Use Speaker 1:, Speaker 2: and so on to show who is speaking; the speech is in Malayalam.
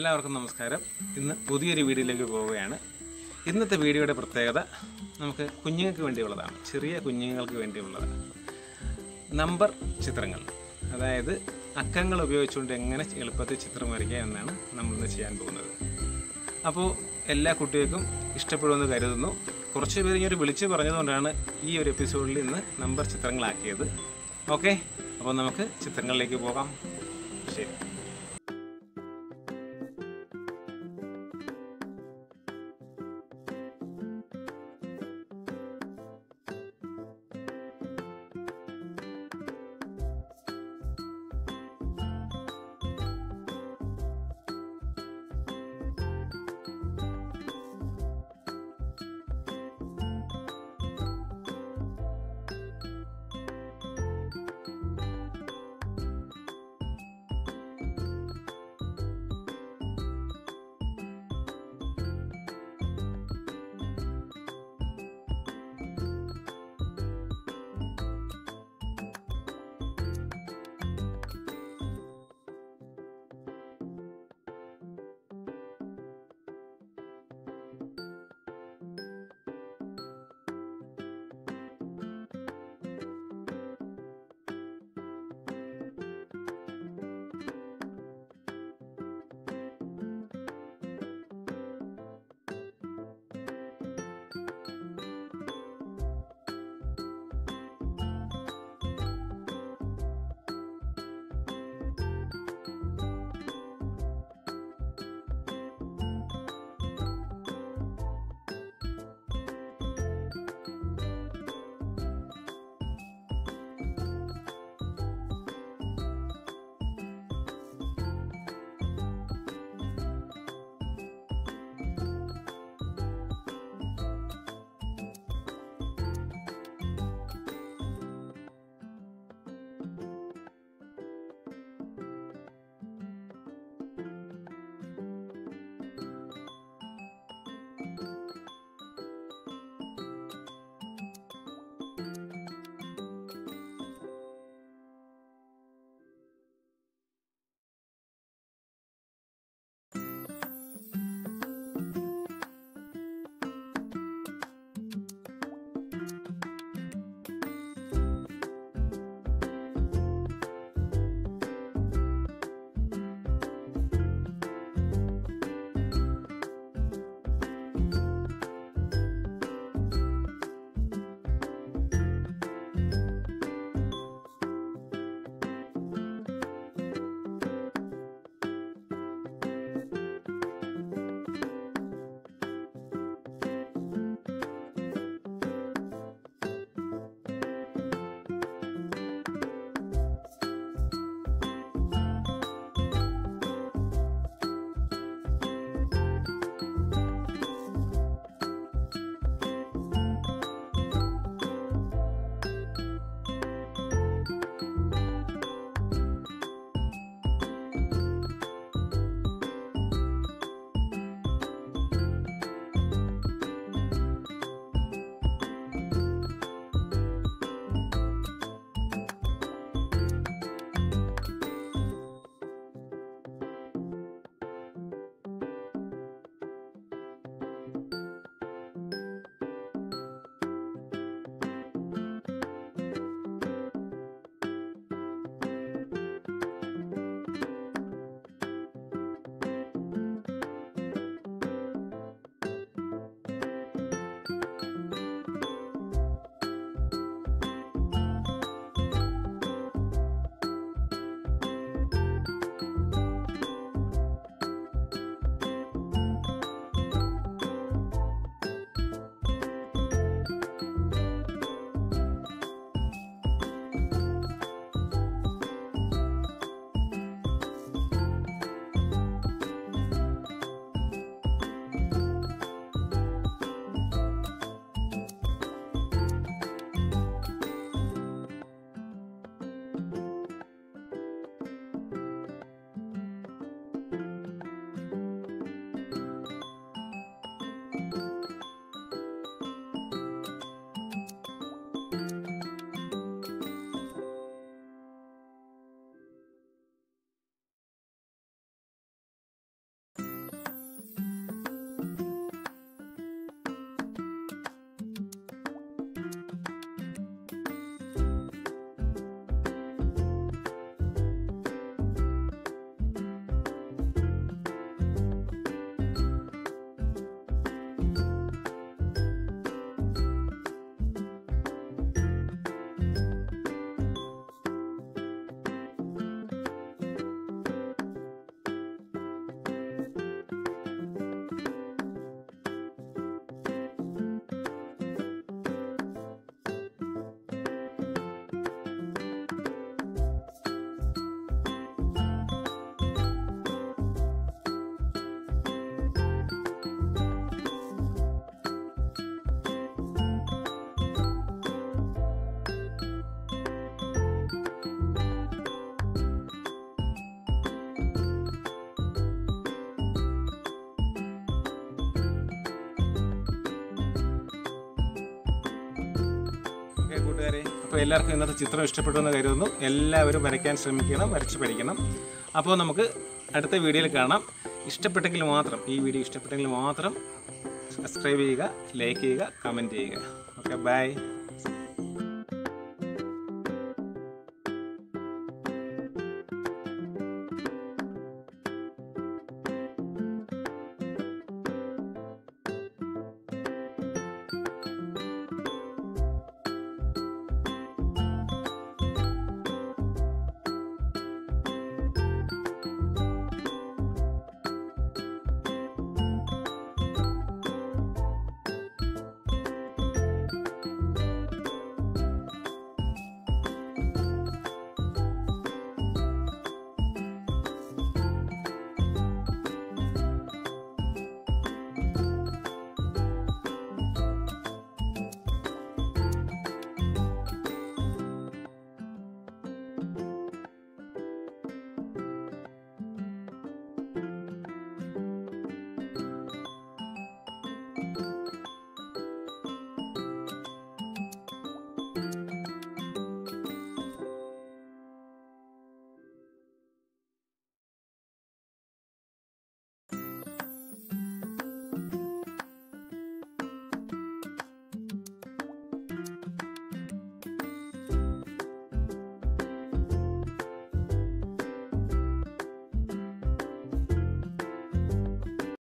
Speaker 1: എല്ലാവർക്കും നമസ്കാരം. ഇന്ന് പുതിയൊരു വീഡിയോയിലേക്ക് പോവുകയാണ്. ഇന്നത്തെ വീഡിയോയുടെ പ്രത്യേകത നമുക്ക് കുഞ്ഞുങ്ങൾക്ക് വേണ്ടിയുള്ളതാണ്. ചെറിയ കുഞ്ഞുങ്ങൾക്ക് വേണ്ടിയുള്ളതാണ്. നമ്പർ ചിത്രങ്ങൾ. അതായത് അക്കങ്ങൾ ഉപയോഗിച്ചുകൊണ്ട് എങ്ങനെ എളുപ്പത്തിൽ ചിത്രം വരയ്ക്കുക എന്നാണ് നമ്മളിന്ന് ചെയ്യാൻ പോകുന്നത്. അപ്പോൾ എല്ലാ കുട്ടികൾക്കും ഇഷ്ടപ്പെടുമെന്ന് കരുതുന്നു. കുറച്ച് പേര് ഇങ്ങനെ വിളിച്ച് പറഞ്ഞതുകൊണ്ടാണ് ഈ ഒരു എപ്പിസോഡിൽ ഇന്ന് നമ്പർ ചിത്രങ്ങളാക്കിയത്. ഓക്കെ? അപ്പോൾ നമുക്ക് ചിത്രങ്ങളിലേക്ക് പോകാം. ശരി. അപ്പോൾ എല്ലാവർക്കും ഇന്നത്തെ ചിത്രം ഇഷ്ടപ്പെട്ടു എന്ന് കരുതുന്നു. എല്ലാവരും വരയ്ക്കാൻ ശ്രമിക്കണം വരച്ച് പഠിക്കണം. അപ്പോൾ നമുക്ക് അടുത്ത വീഡിയോയിൽ കാണാം. ഇഷ്ടപ്പെട്ടെങ്കിൽ മാത്രം ഈ വീഡിയോ ഇഷ്ടപ്പെട്ടെങ്കിൽ മാത്രം സബ്സ്ക്രൈബ് ചെയ്യുക ലൈക്ക് ചെയ്യുക കമന്റ് ചെയ്യുക. Okay bye